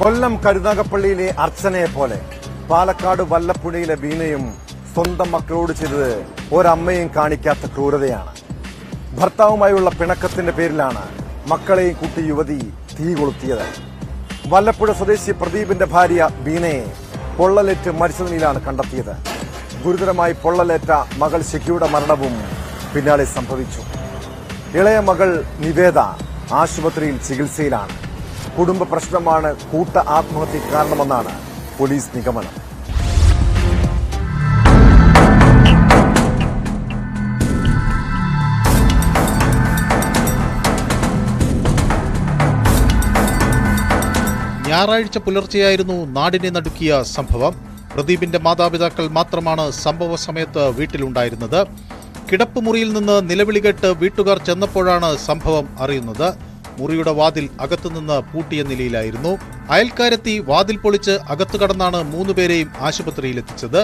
കൊല്ലം കരുനാഗപ്പള്ളിയിലെ അർച്ചനയെ പോലെ പാലക്കാട് വല്ലപ്പുഴയിലെ വീണയും സ്വന്തം മക്കളോട് ചെയ്തത് ഒരമ്മയും കാണിക്കാത്ത ക്രൂരതയാണ്. ഭർത്താവുമായുള്ള പിണക്കത്തിന്റെ പേരിലാണ് മക്കളെയും കുട്ടി യുവതി തീ കൊളുത്തിയത്. വല്ലപ്പുഴ സ്വദേശി പ്രദീപിന്റെ ഭാര്യ ബീനയെ പൊള്ളലേറ്റ് മരിച്ച നിലയിലാണ് കണ്ടെത്തിയത്. ഗുരുതരമായി പൊള്ളലേറ്റ മകൾ ശിഖിയുടെ മരണവും പിന്നാലെ സംഭവിച്ചു. ഇളയ മകൾ നിവേദ ആശുപത്രിയിൽ ചികിത്സയിലാണ്. കുടുംബ പ്രശ്നമാണ് കൂട്ട ആത്മഹത്യക്ക് കാരണമെന്നാണ് പോലീസ് നിഗമനം. ഞായറാഴ്ച പുലർച്ചെയായിരുന്നു നാടിനെ നടുക്കിയ സംഭവം. പ്രദീപിന്റെ മാതാപിതാക്കൾ മാത്രമാണ് സംഭവ സമയത്ത് വീട്ടിലുണ്ടായിരുന്നത്. കിടപ്പുമുറിയിൽ നിന്ന് നിലവിളി കേട്ട് വീട്ടുകാർ ചെന്നപ്പോഴാണ് സംഭവം അറിയുന്നത്. മുറിയുടെ വാതിൽ അകത്തുനിന്ന് പൂട്ടിയ നിലയിലായിരുന്നു. അയൽക്കാരെത്തി വാതിൽ പൊളിച്ച് അകത്തു കടന്നാണ് മൂന്നുപേരെയും ആശുപത്രിയിലെത്തിച്ചത്.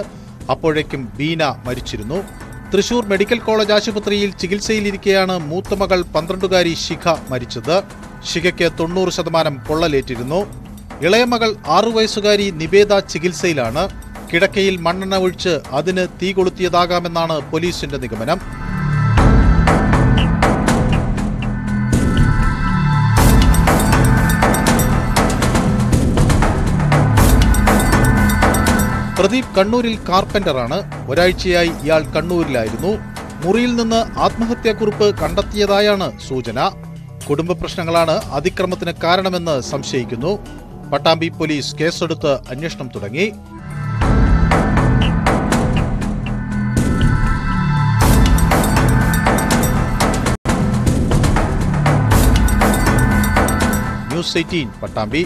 അപ്പോഴേക്കും ബീന മരിച്ചിരുന്നു. തൃശൂർ മെഡിക്കൽ കോളേജ് ആശുപത്രിയിൽ ചികിത്സയിലിരിക്കെയാണ് മൂത്ത മകൾ പന്ത്രണ്ടുകാരി ശിഖ മരിച്ചത്. ശിഖയ്ക്ക് തൊണ്ണൂറ് ശതമാനം പൊള്ളലേറ്റിരുന്നു. ഇളയ മകൾ ആറു വയസ്സുകാരി നിവേദ ചികിത്സയിലാണ്. കിടക്കയിൽ മണ്ണെണ്ണ ഒഴിച്ച് അതിന് തീ കൊളുത്തിയതാകാമെന്നാണ് പോലീസിന്റെ നിഗമനം. പ്രദീപ് കണ്ണൂരിൽ കാർപ്പന്ററാണ്. ഒരാഴ്ചയായി ഇയാൾ കണ്ണൂരിലായിരുന്നു. മുറിയിൽ നിന്ന് ആത്മഹത്യാക്കുറിപ്പ് കണ്ടെത്തിയതായാണ് സൂചന. കുടുംബ പ്രശ്നങ്ങളാണ് അതിക്രമത്തിന് കാരണമെന്ന് സംശയിക്കുന്നു. പട്ടാമ്പി പോലീസ് കേസെടുത്ത് അന്വേഷണം തുടങ്ങി. News eighteen Pattambi.